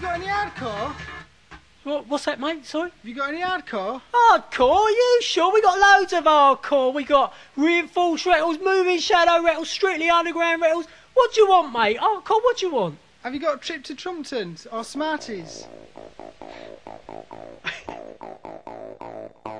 you got any hardcore? What, what's that, mate? Sorry? Have you got any hardcore? Hardcore? You sure? We got loads of hardcore. We got reinforced rattles, moving shadow rattles, strictly underground rattles. What do you want, mate? Hardcore, what do you want? Have you got a trip to Trumpton or Smarties?